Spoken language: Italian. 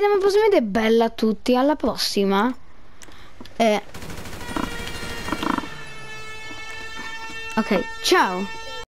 vediamo prossimamente bella a tutti. Alla prossima. Eh. ok ciao.